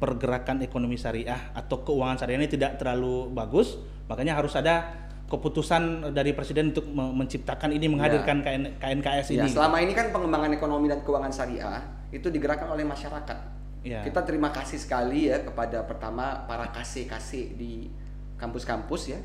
pergerakan ekonomi syariah atau keuangan syariah ini tidak terlalu bagus, makanya harus ada keputusan dari presiden untuk menciptakan ini menghadirkan ya. KN, KNKS ya, ini. selama ini kan pengembangan ekonomi dan keuangan syariah itu digerakkan oleh masyarakat. Ya. Kita terima kasih sekali ya kepada pertama para kasih-kasih di kampus-kampus ya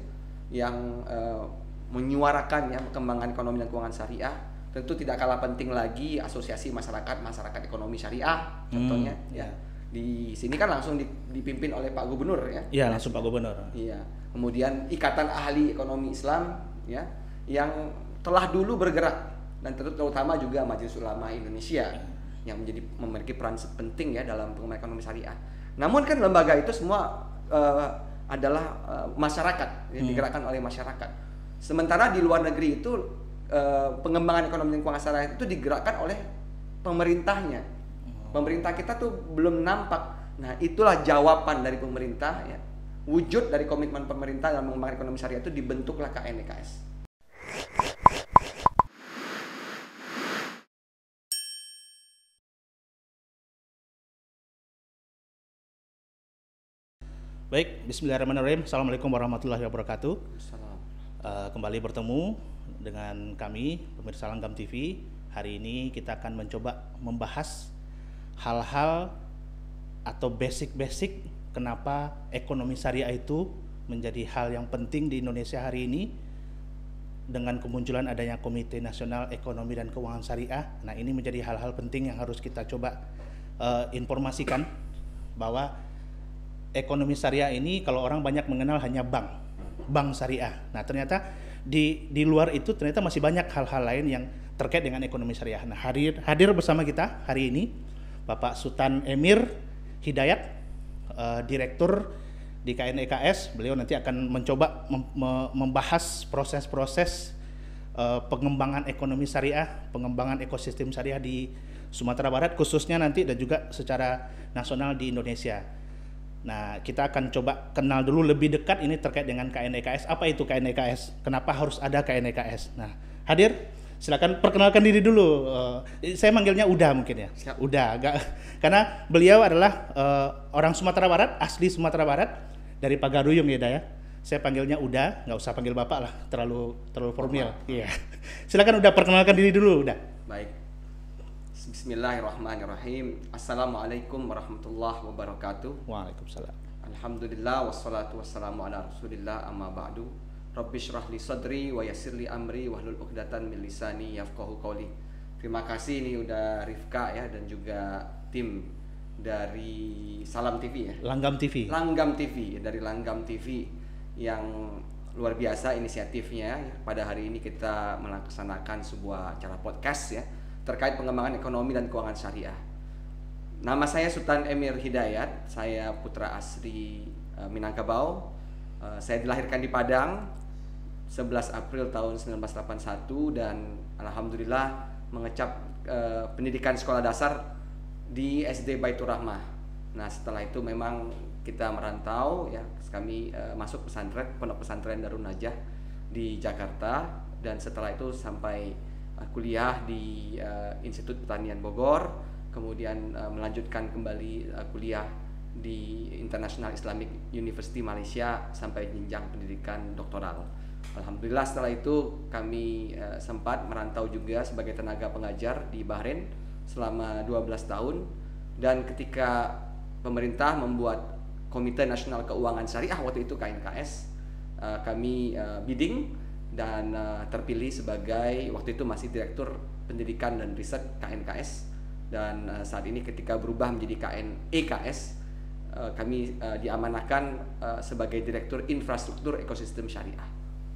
yang uh, menyuarakan ya perkembangan ekonomi dan keuangan syariah. Tentu tidak kalah penting lagi asosiasi masyarakat masyarakat ekonomi syariah contohnya hmm, ya. ya. Di sini kan langsung dipimpin oleh Pak Gubernur ya. Iya, langsung Pak Gubernur. Iya kemudian ikatan ahli ekonomi Islam ya yang telah dulu bergerak dan terutama juga Majelis Ulama Indonesia yang menjadi memiliki peran penting ya dalam pengembangan ekonomi syariah. Namun kan lembaga itu semua uh, adalah uh, masyarakat yang hmm. digerakkan oleh masyarakat. Sementara di luar negeri itu uh, pengembangan ekonomi dan keuangan syariah itu digerakkan oleh pemerintahnya. Pemerintah kita tuh belum nampak. Nah, itulah jawaban dari pemerintah ya wujud dari komitmen pemerintah dalam mengembangkan ekonomi syariah itu dibentuklah KNEKS. Baik, Bismillahirrahmanirrahim. Assalamualaikum warahmatullahi wabarakatuh. Uh, kembali bertemu dengan kami pemirsa Langgam TV. Hari ini kita akan mencoba membahas hal-hal atau basic-basic kenapa ekonomi syariah itu menjadi hal yang penting di Indonesia hari ini dengan kemunculan adanya Komite Nasional Ekonomi dan Keuangan Syariah. Nah, ini menjadi hal-hal penting yang harus kita coba uh, informasikan bahwa ekonomi syariah ini kalau orang banyak mengenal hanya bank, bank syariah. Nah, ternyata di di luar itu ternyata masih banyak hal-hal lain yang terkait dengan ekonomi syariah. Nah, hadir hadir bersama kita hari ini Bapak Sultan Emir Hidayat uh, direktur di KNEKS. Beliau nanti akan mencoba mem membahas proses-proses uh, pengembangan ekonomi syariah, pengembangan ekosistem syariah di Sumatera Barat khususnya nanti dan juga secara nasional di Indonesia. Nah, kita akan coba kenal dulu lebih dekat ini terkait dengan KNEKS. Apa itu KNEKS? Kenapa harus ada KNEKS? Nah, hadir silakan perkenalkan diri dulu. Uh, saya manggilnya Uda mungkin ya. Siap. Uda, agak karena beliau adalah uh, orang Sumatera Barat, asli Sumatera Barat dari Pagaruyung ya, Daya. Saya panggilnya Uda, nggak usah panggil bapak lah, terlalu terlalu formal. Iya. Silakan Uda perkenalkan diri dulu, Uda. Baik. Bismillahirrahmanirrahim. Assalamualaikum warahmatullahi wabarakatuh. Waalaikumsalam. Alhamdulillah wassalatu wassalamu ala Rasulillah amma ba'du. Rabbi syrah li sadri wa yassir li amri wahlul 'uqdatan min lisani yafqahu qawli. Terima kasih nih udah Rifka ya dan juga tim dari Salam TV ya. Langgam TV. Langgam TV dari Langgam TV yang luar biasa inisiatifnya. Pada hari ini kita melaksanakan sebuah acara podcast ya terkait pengembangan ekonomi dan keuangan syariah. Nama saya Sultan Emir Hidayat, saya putra asli uh, Minangkabau. Uh, saya dilahirkan di Padang 11 April tahun 1981 dan alhamdulillah mengecap uh, pendidikan sekolah dasar di SD Baitur Rahmah. Nah, setelah itu memang kita merantau ya kami uh, masuk pesantren pondok pesantren Darun Najah di Jakarta dan setelah itu sampai uh, kuliah di Institut Pertanian Bogor, kemudian melanjutkan kembali kuliah di International Islamic University Malaysia sampai jenjang pendidikan doktoral. Alhamdulillah setelah itu kami uh, sempat merantau juga sebagai tenaga pengajar di Bahrain selama 12 tahun. Dan ketika pemerintah membuat Komite Nasional Keuangan Syariah waktu itu KNKS uh, kami uh, bidding dan uh, terpilih sebagai waktu itu masih Direktur Pendidikan dan Riset KNKS dan uh, saat ini ketika berubah menjadi KNEKS uh, kami uh, diamanahkan uh, sebagai Direktur Infrastruktur Ekosistem Syariah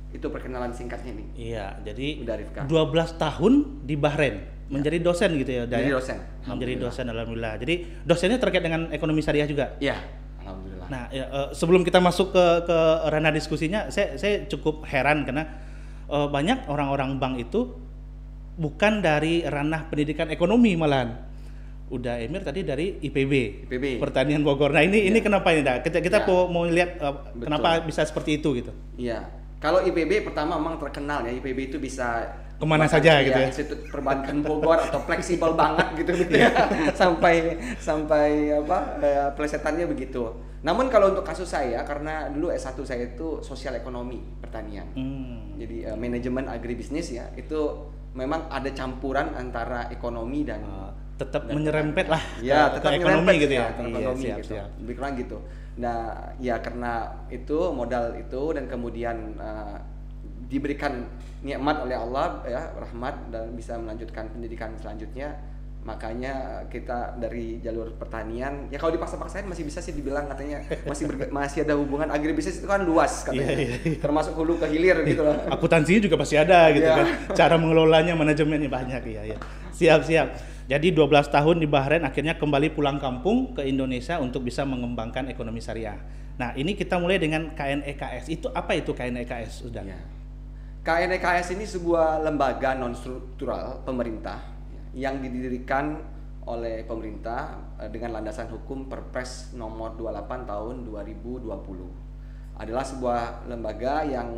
itu perkenalan singkatnya nih. Iya, jadi Rifka. 12 tahun di Bahrain ya. menjadi dosen gitu ya, Menjadi dosen. Menjadi dosen alhamdulillah. Jadi dosennya terkait dengan ekonomi syariah juga. Iya, alhamdulillah. Nah, ya, uh, sebelum kita masuk ke ke ranah diskusinya, saya saya cukup heran karena uh, banyak orang-orang bank itu bukan dari ranah pendidikan ekonomi malahan. Udah Emir tadi dari IPB, IPB. Pertanian Bogor. Nah ini ya. ini kenapa ini? Kita kita ya. mau lihat uh, kenapa bisa seperti itu gitu? Iya kalau IPB pertama memang terkenal ya IPB itu bisa ke mana bahkan, saja ya, gitu ya. Institut Perbankan Bogor atau fleksibel banget gitu gitu ya sampai sampai apa eh, plesetannya begitu. Namun kalau untuk kasus saya karena dulu S1 saya itu sosial ekonomi pertanian. Hmm. Jadi eh, manajemen agribisnis ya itu memang ada campuran antara ekonomi dan Uh, tetap dan menyerempet lah ya tetap ekonomi gitu ya. Iya, ekonomi siap, gitu siap. lebih kurang gitu nah ya karena itu modal itu dan kemudian uh, diberikan nikmat oleh Allah ya rahmat dan bisa melanjutkan pendidikan selanjutnya makanya kita dari jalur pertanian ya kalau dipaksa-paksain masih bisa sih dibilang katanya masih ber- masih ada hubungan agribisnis itu kan luas katanya Iya, iya, termasuk hulu ke hilir gitu loh Akuntansinya juga pasti ada gitu Iya. kan. Cara mengelolanya, manajemennya banyak ya, ya. Siap, siap. Jadi 12 tahun di Bahrain akhirnya kembali pulang kampung ke Indonesia untuk bisa mengembangkan ekonomi syariah. Nah, ini kita mulai dengan KNEKS. Itu apa itu KNEKS, Sudah? Ya. KNEKS ini sebuah lembaga non struktural pemerintah ya, yang didirikan oleh pemerintah eh, dengan landasan hukum Perpres nomor 28 tahun 2020. Adalah sebuah lembaga yang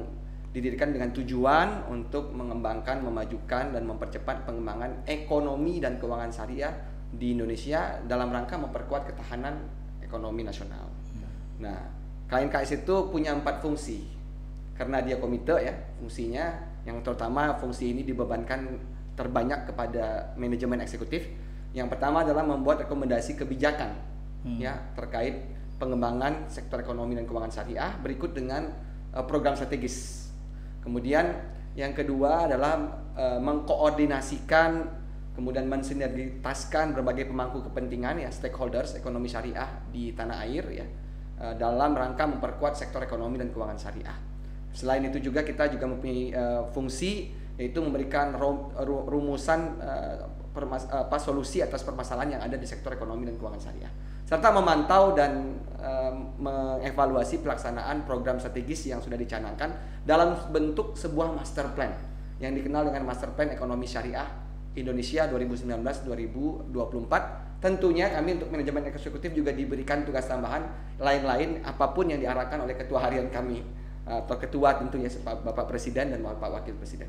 didirikan dengan tujuan untuk mengembangkan, memajukan dan mempercepat pengembangan ekonomi dan keuangan syariah di Indonesia dalam rangka memperkuat ketahanan ekonomi nasional. Nah, KNKS itu punya empat fungsi karena dia komite ya fungsinya yang terutama fungsi ini dibebankan terbanyak kepada manajemen eksekutif yang pertama adalah membuat rekomendasi kebijakan Hmm. ya terkait pengembangan sektor ekonomi dan keuangan syariah berikut dengan eh, program strategis kemudian yang kedua adalah eh, mengkoordinasikan kemudian mensinergitaskan berbagai pemangku kepentingan ya stakeholders ekonomi syariah di tanah air ya eh, dalam rangka memperkuat sektor ekonomi dan keuangan syariah. Selain itu juga kita juga mempunyai eh, fungsi yaitu memberikan ru- ru- rumusan permas- apa solusi atas permasalahan yang ada di sektor ekonomi dan keuangan syariah. Serta memantau dan eh, mengevaluasi pelaksanaan program strategis yang sudah dicanangkan dalam bentuk sebuah master plan yang dikenal dengan master plan ekonomi syariah Indonesia 2019-2024 tentunya kami untuk manajemen eksekutif juga diberikan tugas tambahan lain-lain apa pun yang diarahkan oleh ketua harian kami atau ketua tentunya Bapak Presiden dan Bapak Wakil Presiden.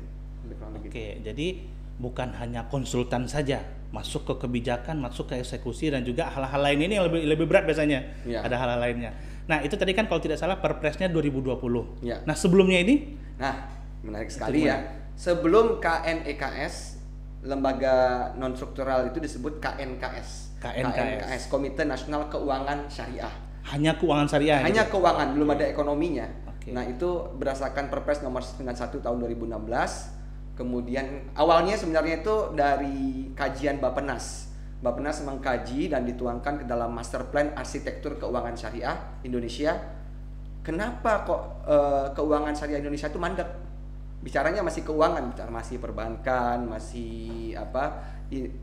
Oke, jadi bukan hanya konsultan saja, masuk ke kebijakan, masuk ke eksekusi dan juga hal-hal lain ini yang lebih lebih berat biasanya. Iya. Ada hal-hal lainnya. Nah, itu tadi kan kalau tidak salah Perpresnya 2020. Iya. Nah, sebelumnya ini Nah, menarik sekali ya. Sebelum KNEKS, lembaga non struktural itu disebut KNKS. KNKS. Komite Nasional Keuangan Syariah. hanya keuangan syariah. Hanya gitu. keuangan, belum ada ekonominya. Oke. Nah, itu berdasarkan Perpres nomor 91 tahun 2016. Kemudian awalnya sebenarnya itu dari kajian Bappenas. Bappenas mengkaji dan dituangkan ke dalam Master Plan Arsitektur Keuangan Syariah Indonesia. Kenapa kok eh, keuangan syariah Indonesia itu mandek? Bicaranya masih keuangan, masih perbankan, masih apa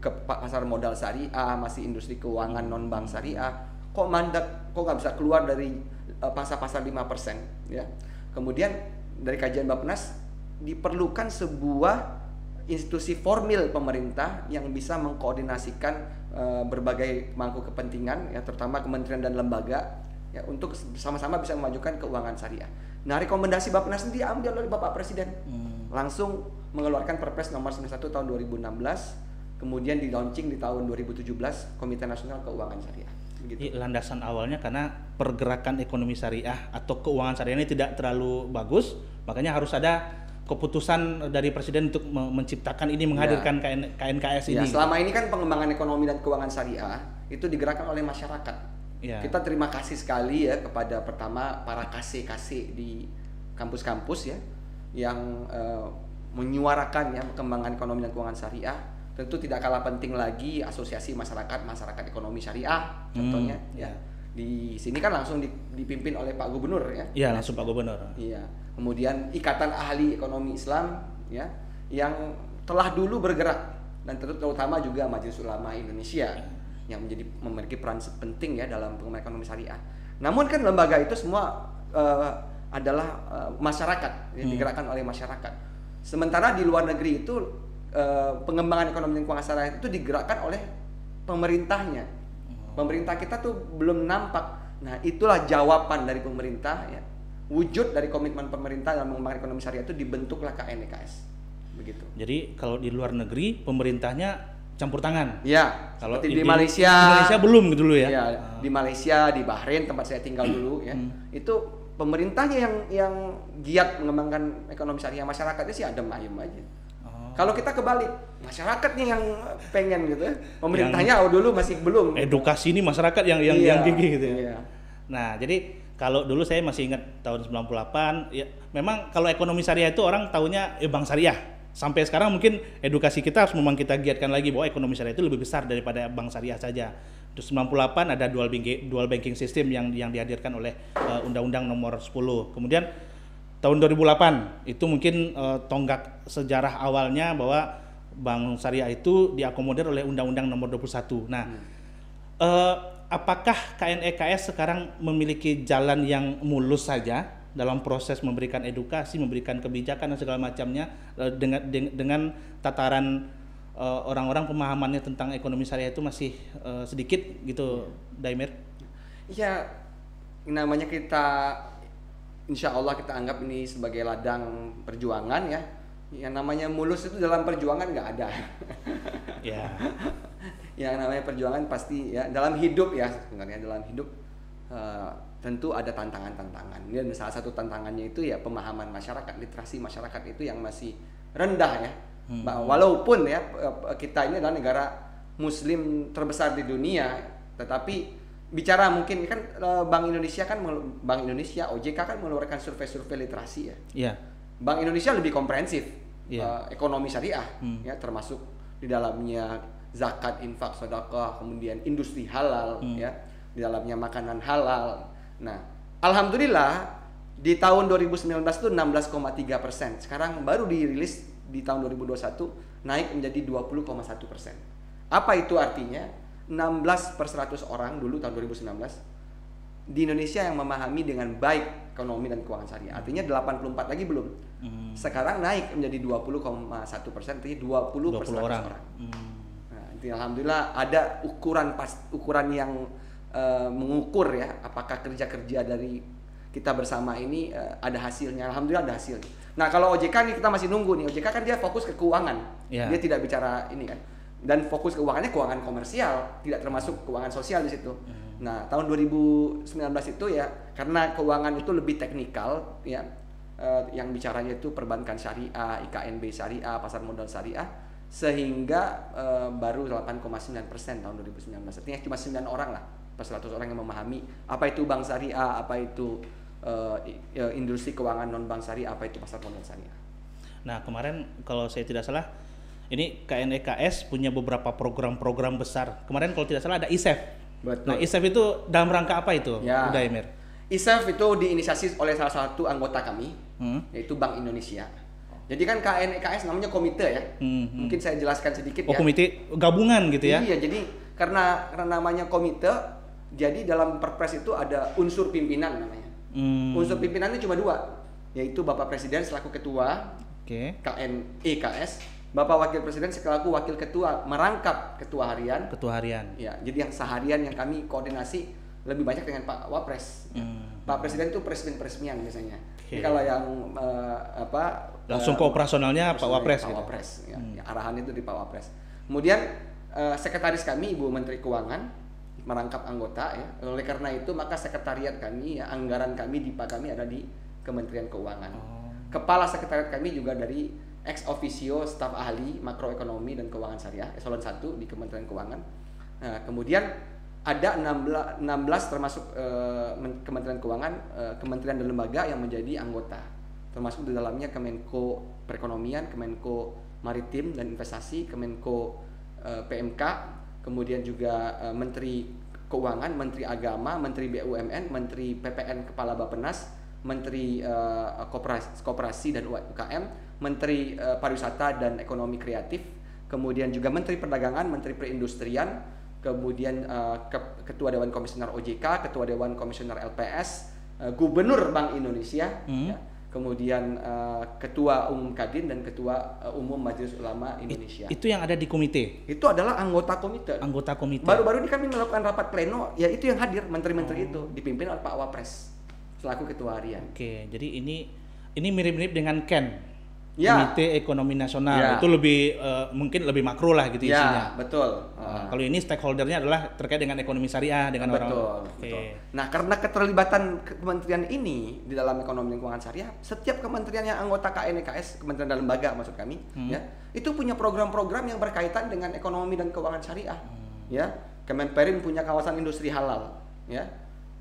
ke pa- pasar modal syariah, masih industri keuangan non bank syariah. Kok mandek? Kok nggak bisa keluar dari eh, pasar-pasar 5% ya? Kemudian dari kajian Bappenas diperlukan sebuah institusi formil pemerintah yang bisa mengkoordinasikan eh, berbagai mangku kepentingan ya terutama kementerian dan lembaga ya untuk bersama-sama bisa memajukan keuangan syariah. Nah, rekomendasi Bappenas ini diambil oleh Bapak Presiden. Hmm. Langsung mengeluarkan Perpres nomor 91 tahun 2016, kemudian di launching di tahun 2017 Komite Nasional Keuangan Syariah. Begitu. Jadi landasan awalnya karena pergerakan ekonomi syariah atau keuangan syariah ini tidak terlalu bagus, makanya harus ada keputusan dari presiden untuk me- menciptakan ini menghadirkan KN, KNKS Ya, ini. selama ini kan pengembangan ekonomi dan keuangan syariah itu digerakkan oleh masyarakat. Ya. Kita terima kasih sekali ya kepada pertama para kasih-kasih di kampus-kampus ya yang eh, menyuarakan ya perkembangan ekonomi dan keuangan syariah. Tentu tidak kalah penting lagi asosiasi masyarakat masyarakat ekonomi syariah contohnya Hmm, ya. ya. Di sini kan langsung di- dipimpin oleh Pak Gubernur ya. Iya langsung Pak Gubernur. Iya. Kemudian Ikatan Ahli Ekonomi Islam ya yang telah dulu bergerak dan terutama juga Majelis Ulama Indonesia yang menjadi memiliki peran penting ya dalam pengembangan ekonomi syariah. Namun kan lembaga itu semua eh, adalah eh, masyarakat yang Hmm. digerakkan oleh masyarakat. Sementara di luar negeri itu eh, pengembangan ekonomi dan keuangan syariah itu digerakkan oleh pemerintahnya. Pemerintah kita tuh belum nampak. Nah, itulah jawaban dari pemerintah ya. Wujud dari komitmen pemerintah dalam mengembangkan ekonomi syariah itu dibentuklah KNEKS. begitu. Jadi kalau di luar negeri pemerintahnya campur tangan. Ya, Kalau di, di, Malaysia. di Malaysia belum gitu dulu ya. Iya, di Malaysia, di Bahrain tempat saya tinggal dulu ya. Itu pemerintahnya yang yang giat mengembangkan ekonomi syariah masyarakatnya sih adem ayem aja. Oh. Kalau kita kebalik, masyarakatnya yang pengen gitu ya. Pemerintahnya oh dulu masih belum. Edukasi ini masyarakat yang yang Iya, yang gigih gitu ya. iya. Nah, jadi kalau dulu saya masih ingat tahun 98 ya memang kalau ekonomi syariah itu orang taunya eh, bank syariah. Sampai sekarang mungkin edukasi kita harus memang kita giatkan lagi bahwa ekonomi syariah itu lebih besar daripada bank syariah saja. Terus 98 ada dual banking dual banking system yang yang dihadirkan oleh eh, Undang-Undang Nomor 10. Kemudian tahun 2008 itu mungkin eh, tonggak sejarah awalnya bahwa bank syariah itu diakomodir oleh Undang-Undang Nomor 21. Nah, eh, apakah KNEKS sekarang memiliki jalan yang mulus saja dalam proses memberikan edukasi, memberikan kebijakan dan segala macamnya eh, dengan deng- dengan tataran eh, orang-orang pemahamannya tentang ekonomi syariah itu masih eh, sedikit gitu, Daimir? Iya, namanya kita insya Allah kita anggap ini sebagai ladang perjuangan ya. Yang namanya mulus itu dalam perjuangan nggak ada. Ya. yang namanya perjuangan pasti ya dalam hidup ya sebenarnya dalam hidup eh, tentu ada tantangan-tantangan. Dan salah satu tantangannya itu ya pemahaman masyarakat, literasi masyarakat itu yang masih rendah ya. Hmm. Walaupun ya eh, kita ini adalah negara muslim terbesar di dunia, tetapi bicara mungkin kan eh, Bank Indonesia kan Bank Indonesia OJK kan mengeluarkan survei-survei literasi ya. Iya. Bank Indonesia lebih komprehensif Iya. eh, ekonomi syariah Hmm. ya termasuk di dalamnya zakat, infak, sedekah, kemudian industri halal Hmm. ya, di dalamnya makanan halal. Nah, alhamdulillah di tahun 2019 itu 16,3 persen. Sekarang baru dirilis di tahun 2021 naik menjadi 20,1 persen. Apa itu artinya? 16 per 100 orang dulu tahun 2019 di Indonesia yang memahami dengan baik ekonomi dan keuangan syariah. Artinya 84 lagi belum. Hmm. Sekarang naik menjadi 20,1 persen, artinya 20, per 20 100 orang. orang. Hmm. Nah, itu alhamdulillah ada ukuran pas ukuran yang eh, mengukur ya apakah kerja-kerja dari kita bersama ini eh, ada hasilnya. Alhamdulillah ada hasilnya. Nah, kalau OJK nih kita masih nunggu nih. OJK kan dia fokus ke keuangan. Ya. Dia tidak bicara ini kan. Dan fokus keuangannya keuangan komersial, tidak termasuk keuangan sosial di situ. Nah, tahun 2019 itu ya karena keuangan itu lebih teknikal ya eh, yang bicaranya itu perbankan syariah, IKNB syariah, pasar modal syariah sehingga eh, baru 8,9 persen tahun 2019. Artinya cuma 9 orang lah per 100 orang yang memahami apa itu bank syariah, apa itu eh, industri keuangan non bank syariah, apa itu pasar modal syariah. Nah, kemarin kalau saya tidak salah ini KNEKS punya beberapa program-program besar. Kemarin kalau tidak salah ada ISEF. Betul. Nah, ISEF itu dalam rangka apa itu, Ya. Daimir? ISEF itu diinisiasi oleh salah satu anggota kami, Hmm? yaitu Bank Indonesia. Jadi kan KNEKS namanya komite ya. Hmm, hmm. Mungkin saya jelaskan sedikit Oh, ya. komite gabungan gitu ya? Iya, jadi karena karena namanya komite, jadi dalam Perpres itu ada unsur pimpinan namanya. Hmm. Unsur pimpinannya cuma dua, yaitu Bapak Presiden selaku ketua Oke. KNEKS, Bapak Wakil Presiden selaku wakil ketua merangkap ketua harian. Ketua harian. Ya, jadi yang seharian yang kami koordinasi lebih banyak dengan Pak Wapres. Hmm. Pak Presiden itu presiden peresmian biasanya. Oke. Jadi kalau yang eh, apa Langsung eh, ke operasionalnya Pak Wapres Pak gitu. Wapres, ya, Hmm. ya, arahan itu di Pak Wapres. Kemudian eh, sekretaris kami Ibu Menteri Keuangan merangkap anggota ya. Oleh karena itu maka sekretariat kami ya anggaran kami di Pak kami ada di Kementerian Keuangan. Oh. Kepala sekretariat kami juga dari ex officio staf ahli makroekonomi dan keuangan syariah eselon 1 di Kementerian Keuangan. Nah, kemudian ada 16, 16 termasuk Men- Kementerian Keuangan, eh, kementerian dan lembaga yang menjadi anggota. Termasuk di dalamnya Kemenko Perekonomian, Kemenko Maritim dan Investasi, Kemenko eh, PMK, kemudian juga eh, Menteri Keuangan, Menteri Agama, Menteri BUMN, Menteri PPN Kepala Bappenas, Menteri eh, Koperasi, dan UKM, Menteri eh, Pariwisata dan Ekonomi Kreatif, kemudian juga Menteri Perdagangan, Menteri Perindustrian, kemudian eh, Ke- Ketua Dewan Komisioner OJK, Ketua Dewan Komisioner LPS, eh, Gubernur Bank Indonesia, Hmm. ya, kemudian eh, Ketua Umum Kadin dan Ketua eh, Umum Majelis Ulama Indonesia. Itu yang ada di komite, Itu adalah anggota komite. anggota komite. Baru-baru ini kami melakukan rapat pleno, ya itu yang hadir menteri-menteri Oh. itu dipimpin oleh Pak Wapres selaku ketua harian. Oke, jadi ini ini mirip-mirip dengan Ken. Ya. Komite Ekonomi Nasional. Ya. Itu lebih eh, mungkin lebih makro lah gitu isinya. Ya, betul. Nah, Ah. kalau ini stakeholdernya adalah terkait dengan ekonomi syariah dengan orang. betul, Oke. betul. Nah, karena keterlibatan kementerian ini di dalam ekonomi dan keuangan syariah, setiap kementerian yang anggota KNEKS, kementerian dan lembaga maksud kami, Hmm. ya, itu punya program-program yang berkaitan dengan ekonomi dan keuangan syariah. Ya, Kemenperin punya kawasan industri halal, ya.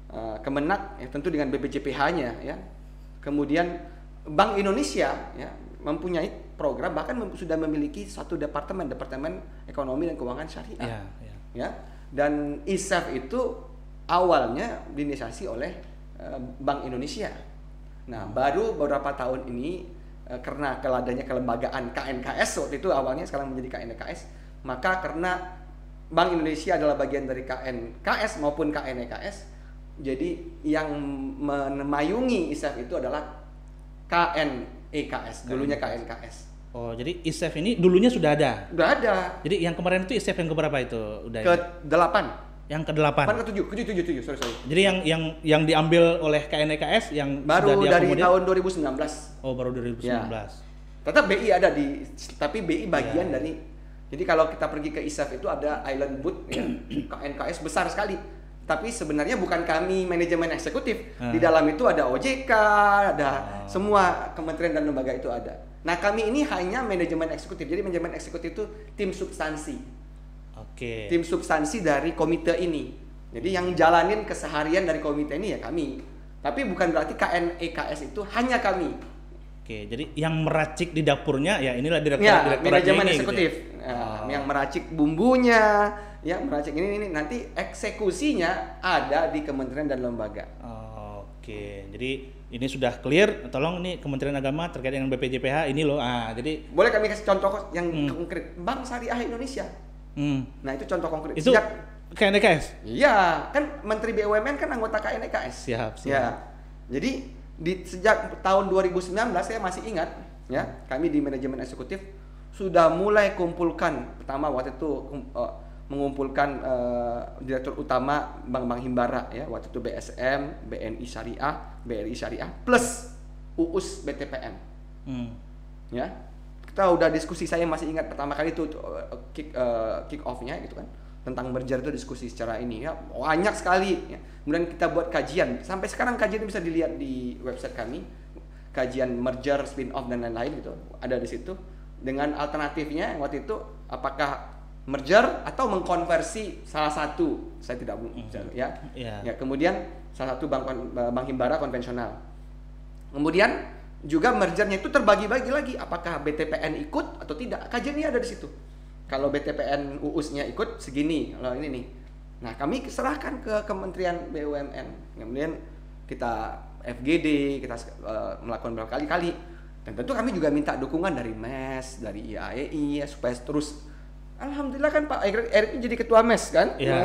Eh, Kemenak ya, tentu dengan BPJPH-nya, ya. Kemudian Bank Indonesia, ya, mempunyai program bahkan mem- sudah memiliki satu departemen, departemen ekonomi dan keuangan syariah Ya, ya. ya dan ISAF itu awalnya diinisiasi oleh eh, Bank Indonesia. Nah, baru beberapa tahun ini eh, karena keladanya kelembagaan KNKS waktu itu awalnya sekarang menjadi KNKS, maka karena Bank Indonesia adalah bagian dari KNKS maupun KNKS, jadi yang memayungi ISAF itu adalah KNEKS, dulunya KNKS. Oh, jadi ISEF ini dulunya sudah ada. Udah ada Jadi yang kemarin itu ISEF yang keberapa itu? Udah ke ini? delapan, yang ke-8. ke tujuh, ke tujuh, tujuh, sorry sorry. Jadi yang yang yang diambil oleh KNEKS yang Baru sudah dari tahun 2019. Oh, baru 2019. Ya. Tetap BI ada di, tapi BI bagian Ya. dari. Jadi kalau kita pergi ke ISAF itu ada island boot ya, KNKS besar sekali. Tapi sebenarnya bukan kami manajemen eksekutif. Ah. Di dalam itu ada OJK, ada Ah. semua kementerian dan lembaga itu ada. Nah kami ini hanya manajemen eksekutif. Jadi manajemen eksekutif itu tim substansi, Oke. tim substansi dari komite ini. Jadi yang jalanin keseharian dari komite ini ya kami. Tapi bukan berarti KNEKS itu hanya kami. Oke, jadi yang meracik di dapurnya ya inilah direktur Ya, direktoratnya manajemen ini, eksekutif. Gitu ya? Nah, Oh. Yang meracik bumbunya, ya meracik ini ini nanti eksekusinya ada di kementerian dan lembaga. Oke, jadi ini sudah clear. Tolong nih Kementerian Agama terkait dengan BPJPH ini loh. Ah, jadi Boleh kami kasih contoh yang Hmm. konkret? Bank Syariah Indonesia. hmm, Nah, itu contoh konkret. itu Sejak KNKS. Iya, kan Menteri BUMN kan anggota KNKS. Siap, siap. Ya. Jadi di sejak tahun 2019 saya masih ingat ya, kami di manajemen eksekutif sudah mulai kumpulkan pertama waktu itu eh, mengumpulkan eh, direktur utama Bank-Bank Himbara ya, waktu itu BSM, BNI Syariah, BRI Syariah plus UUS BTPN Hmm. ya kita udah diskusi saya masih ingat pertama kali itu uh, kick uh, kick off-nya gitu kan tentang merger itu diskusi secara ini ya banyak sekali ya. kemudian kita buat kajian sampai sekarang kajian itu bisa dilihat di website kami kajian merger spin off dan lain-lain gitu ada di situ dengan alternatifnya waktu itu apakah merger atau mengkonversi salah satu saya tidak ya Iya. ya kemudian salah satu bank kon- bank himbara konvensional Kemudian juga mergernya itu terbagi-bagi lagi apakah BTPN ikut atau tidak. Kajiannya ada di situ. Kalau BTPN UUS-nya ikut segini, kalau ini nih. Nah, kami serahkan ke Kementerian BUMN. Kemudian kita FGD, kita eh, melakukan berkali-kali. Dan tentu kami juga minta dukungan dari MES, dari IAEI ya supaya terus Alhamdulillah kan Pak Erik ini jadi ketua MES kan? Iya.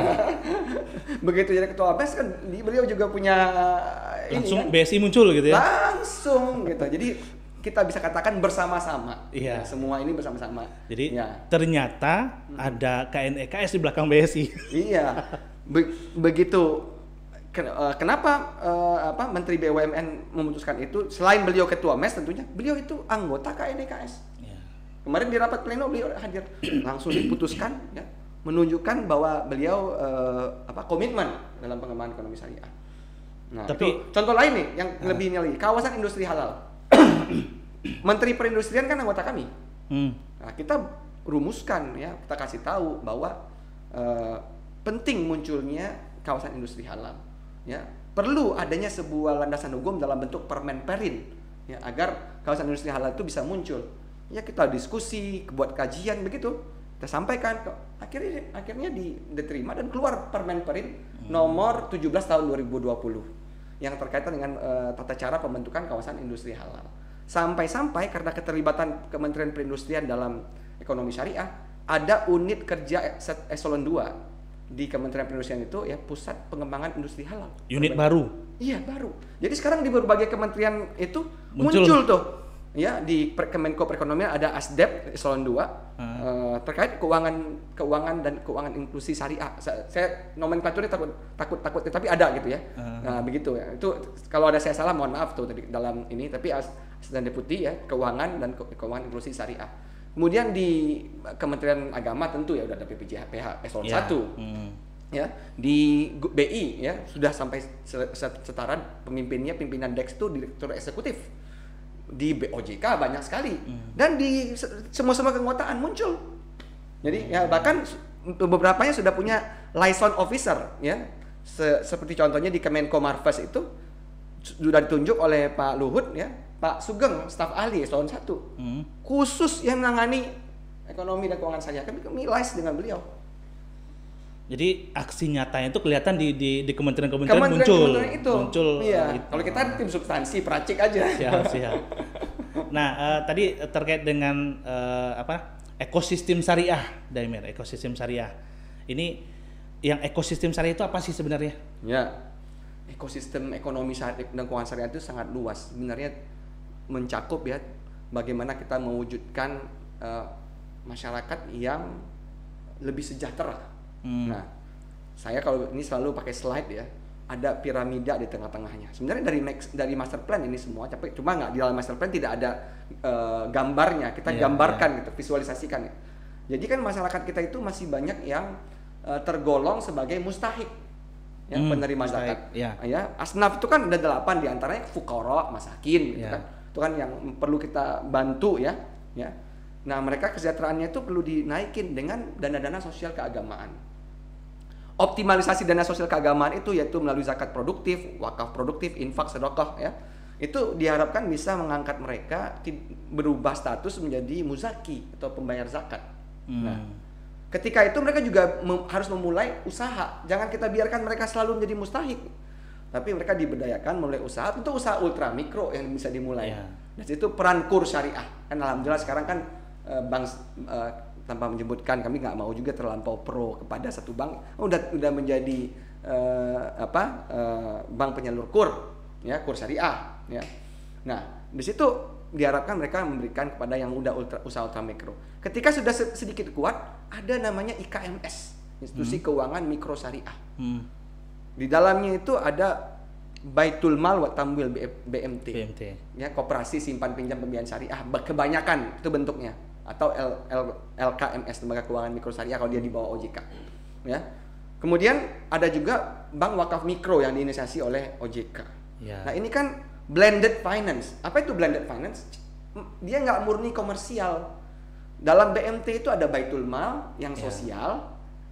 Begitu jadi ketua MES kan beliau juga punya ini Langsung kan? BSI muncul gitu ya. langsung gitu jadi kita bisa katakan bersama-sama Iya. Ya, semua ini bersama-sama Jadi ya ternyata ada KNEKS di belakang BSI. iya Be- begitu eh, kenapa eh, apa Menteri BUMN memutuskan itu selain beliau ketua MES tentunya beliau itu anggota KNKS Ya. Kemarin di rapat pleno beliau hadir langsung diputuskan ya menunjukkan bahwa beliau eh, apa komitmen dalam pengembangan ekonomi syariah nah Tapi- itu contoh lain nih yang lebih ini lagi kawasan industri halal Menteri Perindustrian kan anggota kami Hmm. Nah, kita rumuskan ya, kita kasih tahu bahwa eh, penting munculnya kawasan industri halal. Ya, perlu adanya sebuah landasan hukum dalam bentuk permen perin ya agar kawasan industri halal itu bisa muncul. Ya kita diskusi, buat kajian begitu. Kita sampaikan ke akhirnya akhirnya di, diterima dan keluar permen perin nomor 17 tahun 2020 yang terkaitan dengan eh, tata cara pembentukan kawasan industri halal. Sampai-sampai karena keterlibatan Kementerian Perindustrian dalam ekonomi syariah, ada unit kerja es- eselon 2 di Kementerian Perindustrian itu ya pusat pengembangan industri halal. Unit baru. Iya baru. Jadi sekarang di berbagai kementerian itu Muncul. muncul, tuh. Ya di Per- Kemenko Perekonomian ada ASDEP eselon 2 eh, terkait keuangan keuangan dan keuangan inklusi syariah. Saya, saya nomenklaturnya takut takut takut tapi ada gitu ya. Ah. Nah, begitu ya. Itu kalau ada saya salah mohon maaf tuh tadi dalam ini tapi as- dan deputi ya keuangan dan ke- keuangan inklusi syariah. Kemudian di Kementerian Agama tentu ya udah ada BPJH PH eselon Ya. 1 Hmm. ya di BI ya sudah sampai se- se- setara pemimpinnya pimpinan Dex itu direktur eksekutif di BOJK banyak sekali. Dan di se- semua-semua keanggotaan muncul. Jadi ya bahkan beberapa nya sudah punya liaison officer ya. Se- seperti contohnya di Kemenko Marves itu su- sudah ditunjuk oleh Pak Luhut ya Pak Sugeng staf ahli eselon 1 Hmm. khusus yang menangani ekonomi dan keuangan saya. Kami kami dengan beliau Jadi aksi nyatanya itu kelihatan di di, di kementerian-kementerian Kementerian muncul. Kementerian itu. Muncul. Iya. gitu. Kalau kita tim substansi, peracik aja. siap siap. Nah eh, tadi terkait dengan eh, apa ekosistem syariah, Daimir, ekosistem syariah. Ini yang ekosistem syariah itu apa sih sebenarnya? Ya. Ekosistem ekonomi syariah dan keuangan syariah itu sangat luas. Sebenarnya mencakup ya bagaimana kita mewujudkan eh, masyarakat yang lebih sejahtera. Hmm. Nah, saya kalau ini selalu pakai slide ya, ada piramida di tengah-tengahnya. Sebenarnya dari max- dari master plan ini semua, tapi cuma nggak di dalam master plan tidak ada eh, gambarnya. Kita Iya, gambarkan gitu, visualisasikan ya. Jadi kan masyarakat kita itu masih banyak yang eh, tergolong sebagai mustahik, ya Hmm, penerima mustahik, zakat. ya. Ya, asnaf itu kan ada delapan di antaranya fukara, masakin, gitu Ya. kan. Itu kan yang perlu kita bantu ya, ya. Nah mereka kesejahteraannya itu perlu dinaikin dengan dana-dana sosial keagamaan optimalisasi dana sosial keagamaan itu yaitu melalui zakat produktif, wakaf produktif, infak, sedekah ya. Itu diharapkan bisa mengangkat mereka berubah status menjadi muzaki atau pembayar zakat. Hmm. Nah, ketika itu mereka juga mem- harus memulai usaha. Jangan kita biarkan mereka selalu menjadi mustahik. Tapi mereka diberdayakan mulai usaha, tentu usaha ultra mikro yang bisa dimulai. Ya. Dan situ peran kur syariah. Kan alhamdulillah sekarang kan eh, bank eh, tanpa menyebutkan kami nggak mau juga terlampau pro kepada satu bank. Oh, udah udah menjadi eh, apa eh, bank penyalur kur ya kur syariah ya. Nah di situ diharapkan mereka memberikan kepada yang udah ultra, usaha ultra mikro. Ketika sudah se- sedikit kuat ada namanya IKMS institusi keuangan mikro syariah. Hmm. Di dalamnya itu ada Baitul Mal wa Tamwil BMT BMT. ya koperasi simpan pinjam pembiayaan syariah kebanyakan itu bentuknya atau L, L, LKMS lembaga keuangan mikro syariah kalau dia di bawah OJK ya kemudian ada juga bank wakaf mikro yang diinisiasi oleh OJK Ya. nah ini kan blended finance apa itu blended finance dia nggak murni komersial dalam BMT itu ada baitul mal yang Ya. sosial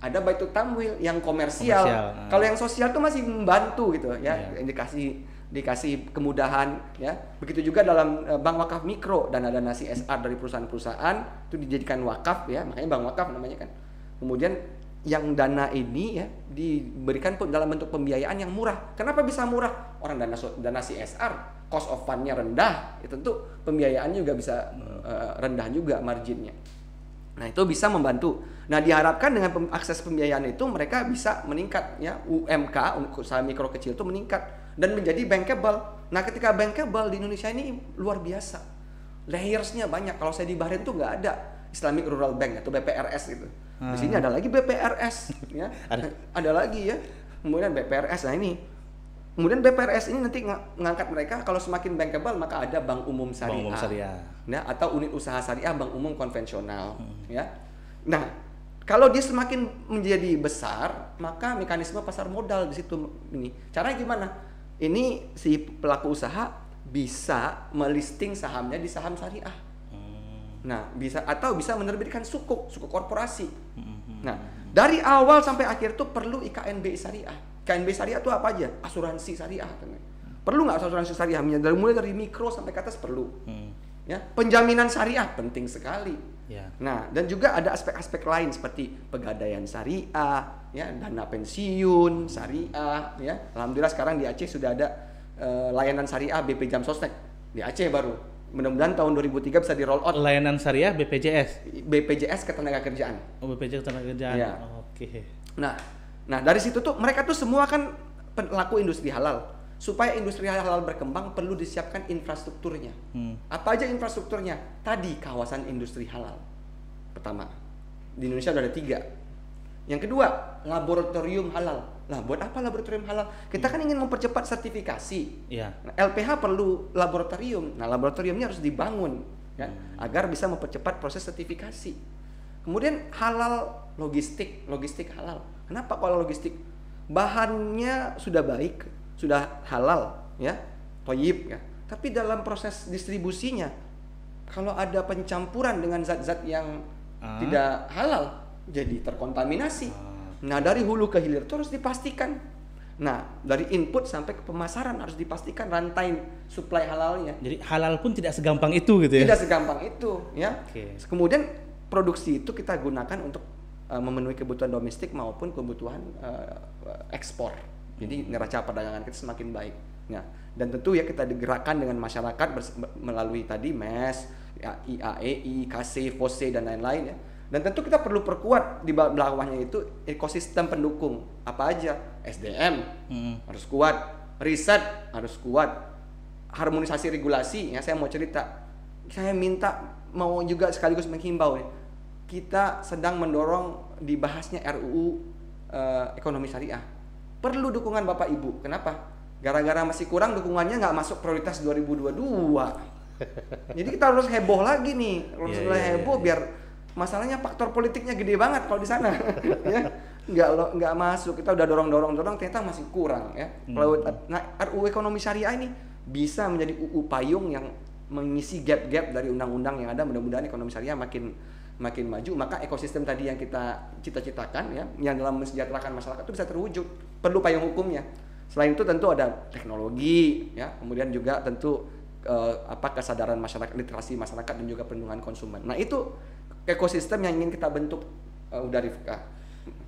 ada baitul tamwil yang komersial, Komersial, ah. kalau yang sosial tuh masih membantu gitu ya Ya. dikasih dikasih kemudahan ya. Begitu juga dalam eh, bank wakaf mikro dana-dana CSR dari perusahaan-perusahaan itu dijadikan wakaf ya. Makanya bank wakaf namanya kan. Kemudian yang dana ini ya diberikan pun dalam bentuk pembiayaan yang murah. Kenapa bisa murah? Orang dana dana CSR cost of fundnya rendah ya tentu pembiayaannya juga bisa eh, rendah juga marginnya. Nah, itu bisa membantu. Nah, diharapkan dengan akses pembiayaan itu mereka bisa meningkat ya. UMK usaha mikro kecil itu meningkat dan menjadi bankable. Nah, ketika bankable di Indonesia ini luar biasa. Layersnya banyak. Kalau saya di Bahrain tuh nggak ada Islamic Rural Bank atau BPRS gitu. Di sini ada lagi BPRS ya. Ada. ada lagi ya. Kemudian BPRS nah ini Kemudian BPRS ini nanti ng- ngangkat mereka kalau semakin bankable maka ada bank umum syariah. umum syariah. Nah, atau unit usaha syariah bank umum konvensional, ya. Nah, kalau dia semakin menjadi besar, maka mekanisme pasar modal di situ ini. Caranya gimana? Ini si pelaku usaha bisa melisting sahamnya di saham syariah. Hmm. Nah, bisa atau bisa menerbitkan sukuk, sukuk korporasi. Hmm. Nah, dari awal sampai akhir tuh perlu IKNB syariah. IKNB syariah itu apa aja? Asuransi syariah katanya. Perlu nggak asuransi syariah? Dari mulai dari mikro sampai ke atas perlu. Hmm. Ya, penjaminan syariah penting sekali. Ya. Nah, dan juga ada aspek-aspek lain seperti pegadaian syariah, ya, dana pensiun syariah, ya. Alhamdulillah sekarang di Aceh sudah ada eh, layanan syariah BP Jam Sostek di Aceh baru. Mudah-mudahan tahun 2003 bisa di roll out Layanan syariah BPJS. BPJS ketenagakerjaan. Oh, BPJS Ketenagakerjaan. Iya. Oke. Nah, nah dari situ tuh mereka tuh semua kan pelaku industri halal. Supaya industri halal berkembang perlu disiapkan infrastrukturnya. Hmm. Apa aja infrastrukturnya? Tadi kawasan industri halal. Pertama, di Indonesia udah ada tiga. Yang kedua, laboratorium halal. Lah, buat apa laboratorium halal? Kita kan ingin mempercepat sertifikasi. Iya. Nah, LPH perlu laboratorium. Nah, laboratoriumnya harus dibangun kan agar bisa mempercepat proses sertifikasi. Kemudian halal logistik, logistik halal. Kenapa kalau logistik? Bahannya sudah baik, sudah halal, ya, toyib, ya. Tapi dalam proses distribusinya, kalau ada pencampuran dengan zat-zat yang Ah. tidak halal, jadi terkontaminasi. Nah, dari hulu ke hilir itu harus dipastikan. Nah, dari input sampai ke pemasaran harus dipastikan rantai supply halalnya. Jadi halal pun tidak segampang itu gitu ya. Tidak segampang itu, ya. Oke. Kemudian produksi itu kita gunakan untuk uh, memenuhi kebutuhan domestik maupun kebutuhan uh, ekspor. Jadi neraca perdagangan kita semakin baik. Nah, dan tentu ya kita digerakkan dengan masyarakat melalui tadi MES, ya, IAEI, KC, FOSE dan lain-lain ya. Dan tentu kita perlu perkuat di ba- bawahnya itu ekosistem pendukung. Apa aja? SDM Hmm. harus kuat, riset harus kuat, harmonisasi regulasi ya saya mau cerita. Saya minta mau juga sekaligus menghimbau ya. Kita sedang mendorong dibahasnya RUU eh, ekonomi syariah. Perlu dukungan Bapak Ibu. Kenapa? Gara-gara masih kurang dukungannya nggak masuk prioritas 2022. Jadi kita harus heboh lagi nih, harus mulai iya, heboh iya. biar masalahnya faktor politiknya gede banget kalau di sana. Ya nggak lo nggak masuk. Kita udah dorong dorong dorong ternyata masih kurang ya. Hmm. kalau nah RUU ekonomi syariah ini bisa menjadi UU payung yang mengisi gap-gap dari undang-undang yang ada. Mudah-mudahan ekonomi syariah makin makin maju. Maka ekosistem tadi yang kita cita-citakan ya yang dalam mensejahterakan masyarakat itu bisa terwujud. Perlu payung hukumnya. Selain itu tentu ada teknologi ya. Kemudian juga tentu eh, apa kesadaran masyarakat literasi masyarakat dan juga perlindungan konsumen. Nah itu ekosistem yang ingin kita bentuk eh, udah Rifka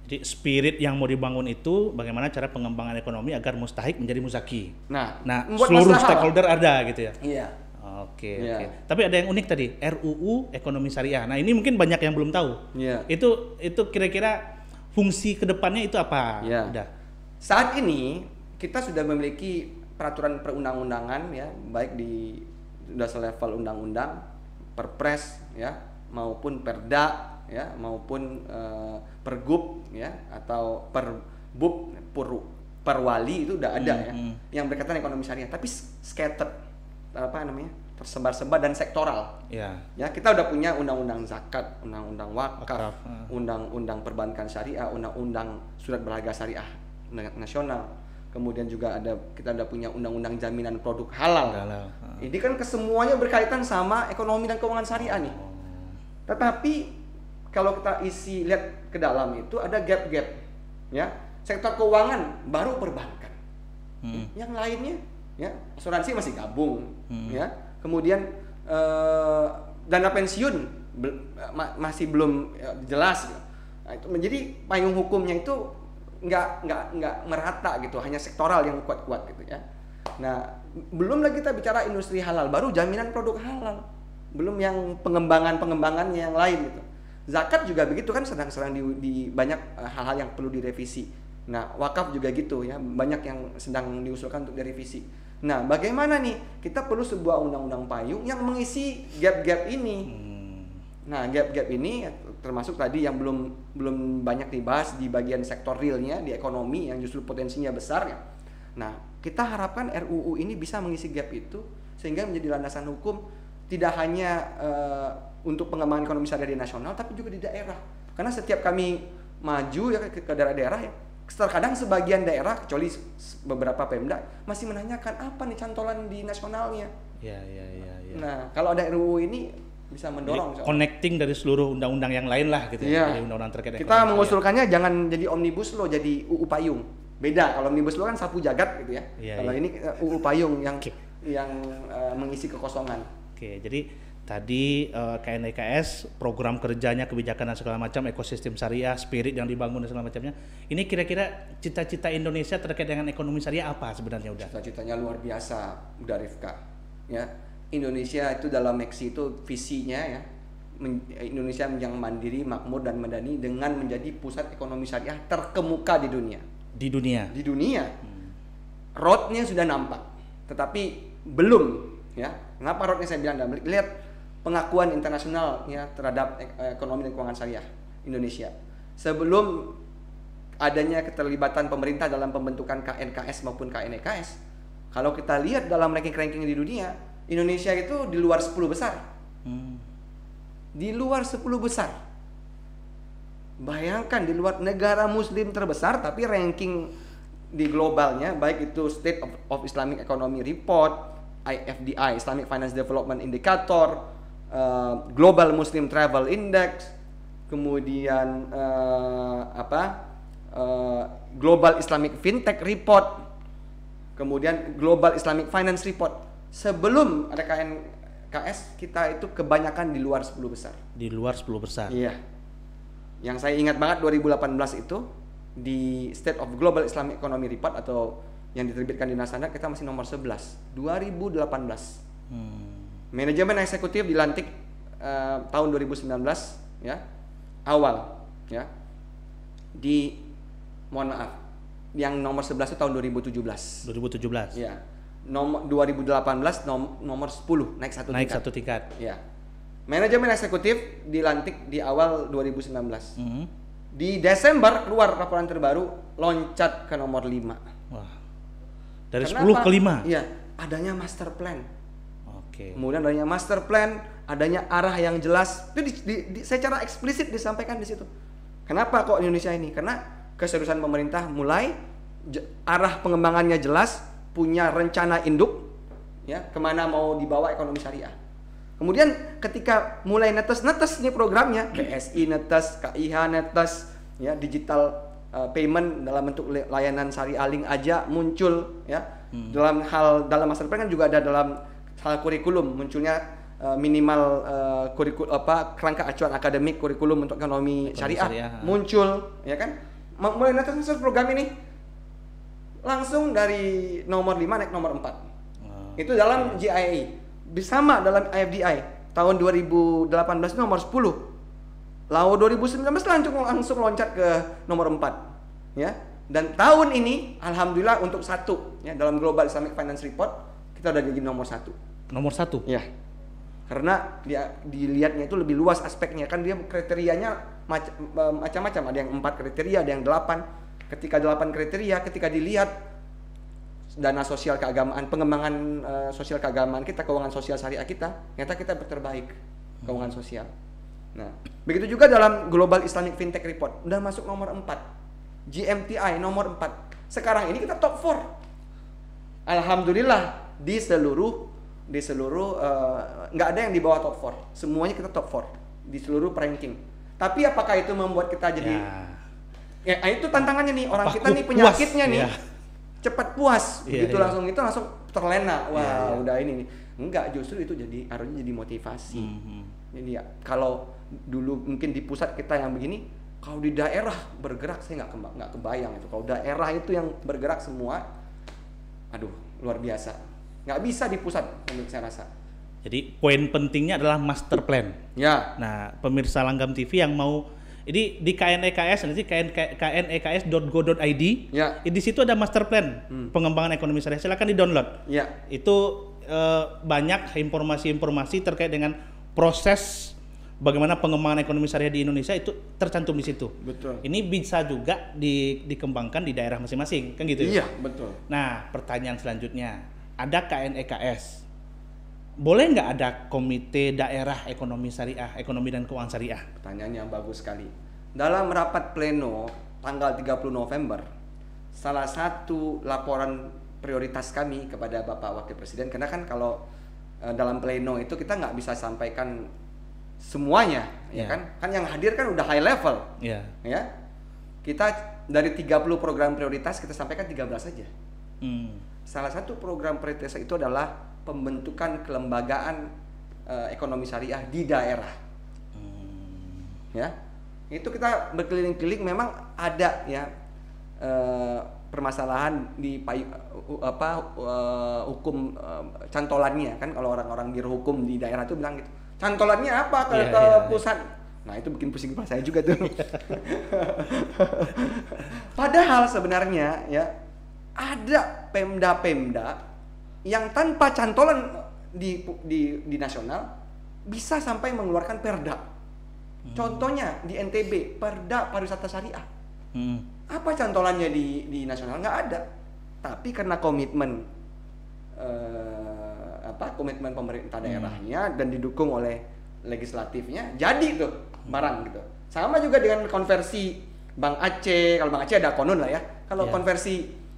Jadi spirit yang mau dibangun itu bagaimana cara pengembangan ekonomi agar mustahik menjadi muzaki. nah Nah, seluruh masalah. stakeholder ada gitu ya. iya Oke, Iya. oke. Tapi ada yang unik tadi, RUU ekonomi syariah. Nah, ini mungkin banyak yang belum tahu. iya Itu itu kira-kira fungsi ke depannya itu apa? Iya. Udah. Saat ini kita sudah memiliki peraturan perundang-undangan ya, baik di sudah selevel undang-undang, perpres ya, maupun perda ya, maupun eh, pergub ya atau perbub puru perwali itu udah ada Hmm, ya hmm. yang berkaitan ekonomi syariah tapi scattered apa namanya tersebar-sebar dan sektoral Ya. Ya, kita udah punya undang-undang zakat, undang-undang wakaf, ah. undang-undang perbankan syariah, undang-undang surat berharga syariah na- nasional. Kemudian juga ada kita udah punya undang-undang jaminan produk halal. Halal, ah. Ini kan kesemuanya berkaitan sama ekonomi dan keuangan syariah nih. Tetapi kalau kita isi lihat ke dalam itu ada gap-gap. Ya, sektor keuangan baru perbankan. Hmm. Yang lainnya ya asuransi masih gabung Hmm. ya. Kemudian eh, dana pensiun bel- ma- masih belum ya, jelas. gitu. Nah, itu menjadi payung hukumnya itu nggak nggak nggak merata gitu, hanya sektoral yang kuat-kuat gitu ya. Nah, belum lagi kita bicara industri halal, baru jaminan produk halal. Belum yang pengembangan-pengembangannya yang lain gitu. Zakat juga begitu kan sedang-sedang di, di banyak eh, hal-hal yang perlu direvisi. Nah, wakaf juga gitu ya, banyak yang sedang diusulkan untuk direvisi. Nah, bagaimana nih? Kita perlu sebuah undang-undang payung yang mengisi gap-gap ini. Hmm. Nah, gap-gap ini termasuk tadi yang belum belum banyak dibahas di bagian sektor realnya di ekonomi yang justru potensinya besar ya. Nah, kita harapkan RUU ini bisa mengisi gap itu sehingga menjadi landasan hukum tidak hanya eh, untuk pengembangan ekonomi syariah di nasional tapi juga di daerah. Karena setiap kami maju ya ke, daerah-daerah ya terkadang sebagian daerah kecuali beberapa Pemda masih menanyakan apa nih cantolan di nasionalnya. Ya, ya, ya, ya. Nah, kalau ada RUU ini bisa Jadi, mendorong Allah. connecting dari seluruh undang-undang yang lain lah gitu Iya. ya. Dari undang-undang terkait Kita ekonomi mengusulkannya jangan jadi omnibus law, jadi UU payung. Beda kalau omnibus law kan sapu jagat gitu ya. Iya, kalau iya. ini uh, UU payung yang Oke. yang uh, mengisi kekosongan. Oke, jadi tadi eh, KNDKS program kerjanya kebijakan dan segala macam ekosistem syariah, spirit yang dibangun dan segala macamnya. Ini kira-kira cita-cita Indonesia terkait dengan ekonomi syariah apa sebenarnya udah? Cita-citanya luar biasa, udah Rifka. Ya, Indonesia itu dalam Meksi itu visinya ya men- Indonesia yang mandiri, makmur dan madani dengan menjadi pusat ekonomi syariah terkemuka di dunia. Di dunia. Di dunia, roadnya sudah nampak, tetapi belum ya. Kenapa roadnya saya bilang nampak? Lihat pengakuan internasional ya terhadap ek- ekonomi dan keuangan syariah Indonesia. Sebelum adanya keterlibatan pemerintah dalam pembentukan KNKS maupun KNEKS. Kalau kita lihat dalam ranking-ranking di dunia, Indonesia itu di luar 10 besar. Hmm. Di luar 10 besar. Bayangkan di luar negara muslim terbesar tapi ranking di globalnya baik itu State of, of Islamic Economy Report, IFDI Islamic Finance Development Indicator, uh, Global Muslim Travel Index, kemudian uh, apa uh, Global Islamic FinTech Report, kemudian Global Islamic Finance Report. Sebelum ada KNKS kita itu kebanyakan di luar 10 besar. Di luar 10 besar. Iya. Yang saya ingat banget 2018 itu di State of Global Islamic Economy Report atau yang diterbitkan di Nasdaq kita masih nomor 11 2018. Hmm. Manajemen eksekutif dilantik uh, tahun 2019 ya. Awal ya. Di mohon maaf yang nomor 11 itu tahun 2017. 2017. Ya. Nomor 2018 nom, nomor 10 naik satu Naik tingkat. satu tingkat. Ya. Manajemen eksekutif dilantik di awal 2019. Hmm. Di Desember keluar laporan terbaru loncat ke nomor 5. Wah. Dari Kenapa? 10 ke 5. Iya, adanya master plan. Oke. Kemudian adanya master plan, adanya arah yang jelas. Itu di, di, di, secara eksplisit disampaikan di situ. Kenapa kok Indonesia ini? Karena keseriusan pemerintah mulai je- arah pengembangannya jelas, punya rencana induk, ya ke mana mau dibawa ekonomi syariah. Kemudian ketika mulai netes-netes nih programnya, BSI netes, KIH netes, ya digital uh, payment dalam bentuk layanan syariah link aja muncul, ya. Dalam hal dalam master plan kan juga ada dalam hal kurikulum munculnya uh, minimal uh, kurikul apa kerangka acuan akademik kurikulum untuk ekonomi Ekonomi syariah, syariah. muncul, ya kan? Mulai netes-netes program ini langsung dari nomor 5 naik nomor 4 Oh, itu dalam GIA bersama dalam IFDI tahun 2018 nomor 10 lalu 2019 langsung langsung loncat ke nomor 4 ya. Dan tahun ini alhamdulillah untuk satu ya dalam Global Islamic Finance Report kita udah jadi nomor satu. Nomor satu. ya. Karena dia dilihatnya itu lebih luas aspeknya. Kan dia kriterianya mac- macam-macam. Ada yang empat kriteria ada yang delapan. Ketika delapan kriteria ketika dilihat dana sosial keagamaan pengembangan eh, sosial keagamaan kita keuangan sosial syariah kita ternyata kita terbaik keuangan sosial nah begitu juga dalam Global Islamic FinTech Report udah masuk nomor 4 GMTI nomor 4 sekarang ini kita top 4 Alhamdulillah di seluruh di seluruh eh, nggak ada yang di bawah top 4 semuanya kita top 4 di seluruh ranking tapi apakah itu membuat kita jadi Ya. ya ah, itu tantangannya nih orang Apa kita nih puas? penyakitnya nih Iya. cepat puas Iya, begitu iya. langsung itu langsung terlena wah Iya, iya. udah ini nih enggak justru itu jadi harusnya jadi motivasi Mhm. jadi ya kalau dulu mungkin di pusat kita yang begini kalau di daerah bergerak saya nggak nggak kebayang itu kalau daerah itu yang bergerak semua aduh luar biasa nggak bisa di pusat menurut saya rasa Jadi poin pentingnya adalah master plan. ya Nah, pemirsa Langgam TV yang mau ini di KNEKS nanti KN, kneks.go.id ya di situ ada master plan Hmm. pengembangan ekonomi syariah. Silakan di-download. ya Itu eh, banyak informasi-informasi terkait dengan proses bagaimana pengembangan ekonomi syariah di Indonesia itu tercantum di situ. betul Ini bisa juga di- dikembangkan di daerah masing-masing, kan gitu ya? iya betul Nah, pertanyaan selanjutnya, ada KNEKS. Boleh nggak ada komite daerah ekonomi syariah, ekonomi dan keuangan syariah? Pertanyaan yang bagus sekali. Dalam rapat pleno tanggal 30 November, salah satu laporan prioritas kami kepada Bapak Wakil Presiden, karena kan kalau eh, dalam pleno itu kita nggak bisa sampaikan semuanya, ya Ya. kan? Kan yang hadir kan udah high level, Ya. ya. Kita dari 30 program prioritas kita sampaikan 13 saja. Hmm. Salah satu program prioritas itu adalah pembentukan kelembagaan eh, ekonomi syariah di daerah Hmm. ya itu kita berkeliling-keliling memang ada ya eh, permasalahan di payu, uh, apa uh, hukum uh, cantolannya kan kalau orang-orang biro hukum di daerah itu bilang gitu cantolannya apa ke, Iya, ke iya, iya. pusat nah itu bikin pusing kepala saya juga tuh padahal sebenarnya ya ada pemda-pemda yang tanpa cantolan di di di nasional bisa sampai mengeluarkan perda Contohnya di NTB, Perda Pariwisata Syariah. Hmm. Apa cantolannya di di nasional? Nggak ada. Tapi karena komitmen eh, apa komitmen pemerintah Hmm. daerahnya dan didukung oleh legislatifnya, jadi tuh barang gitu. Sama juga dengan konversi Bang Aceh. Kalau Bang Aceh ada konun lah ya. Kalau Ya. konversi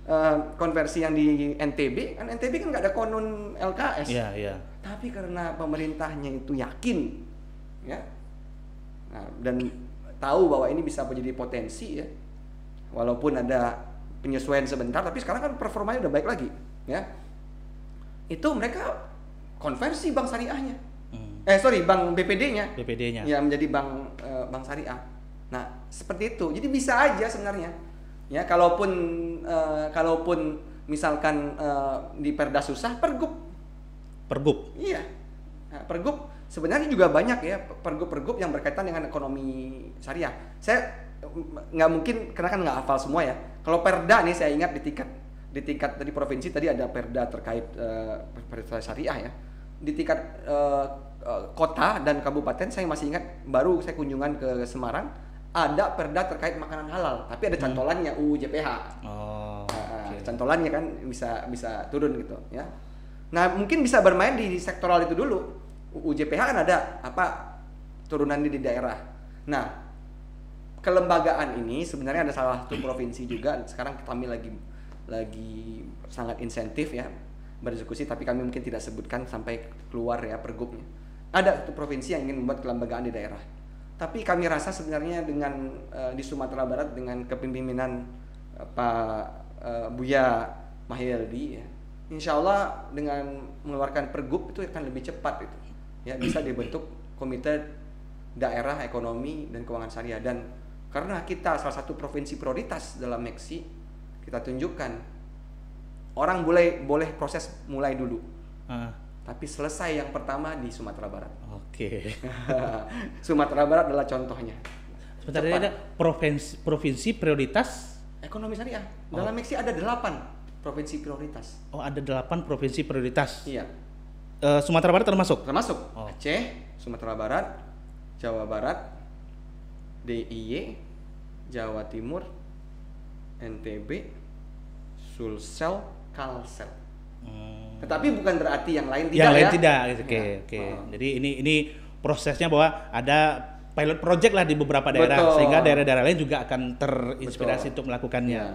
eh, konversi yang di NTB kan NTB kan nggak ada konun LKS. Iya, iya. Tapi karena pemerintahnya itu yakin, ya, nah, dan tahu bahwa ini bisa menjadi potensi ya, walaupun ada penyesuaian sebentar, tapi sekarang kan performanya udah baik lagi, ya. Itu mereka konversi bank syariahnya, Hmm. eh sorry bank BPD-nya, BPD-nya. ya menjadi bank eh, bank syariah. Nah seperti itu, jadi bisa aja sebenarnya, ya kalaupun eh, kalaupun misalkan eh, di Perda susah, pergub Pergub. Iya. Nah, pergub sebenarnya juga banyak ya pergub-pergub yang berkaitan dengan ekonomi syariah. Saya nggak mungkin karena kan nggak hafal semua ya. Kalau perda nih saya ingat di tingkat di tingkat tadi provinsi tadi ada perda terkait eh, perda syariah ya. Di tingkat eh, kota dan kabupaten saya masih ingat baru saya kunjungan ke Semarang ada perda terkait makanan halal, tapi ada cantolannya UU JPH. Oh. Nah, oke. cantolannya kan bisa bisa turun gitu ya. Nah mungkin bisa bermain di sektoral itu dulu. UJPH kan ada apa turunan di, di daerah. Nah kelembagaan ini sebenarnya ada salah satu provinsi juga. Sekarang kami lagi lagi sangat insentif ya berdiskusi, tapi kami mungkin tidak sebutkan sampai keluar ya pergubnya. Ada satu provinsi yang ingin membuat kelembagaan di daerah. Tapi kami rasa sebenarnya dengan eh, di Sumatera Barat dengan kepemimpinan eh, Pak eh, Buya Mahyildi ya, Insya Allah dengan mengeluarkan pergub itu akan lebih cepat itu, ya bisa dibentuk komite daerah ekonomi dan keuangan syariah dan karena kita salah satu provinsi prioritas dalam Meksi kita tunjukkan. Orang boleh boleh proses mulai dulu. Ah, tapi selesai yang pertama di Sumatera Barat. Oke. Sumatera Barat adalah contohnya. Sebentar ada provinsi provinsi prioritas. ekonomi syariah. Dalam Meksi ada delapan provinsi prioritas. Oh, ada delapan provinsi prioritas. iya. Eh, Sumatera Barat termasuk. termasuk. Oh. Aceh Sumatera Barat Jawa Barat DIY Jawa Timur NTB Sulsel Kalsel Hmm. tetapi bukan berarti yang lain tidak yang lain ya tidak. Oke, Ya. oke. Oh. Jadi ini ini prosesnya bahwa ada pilot project lah di beberapa daerah Betul. sehingga daerah-daerah lain juga akan terinspirasi Betul. untuk melakukannya. Ya.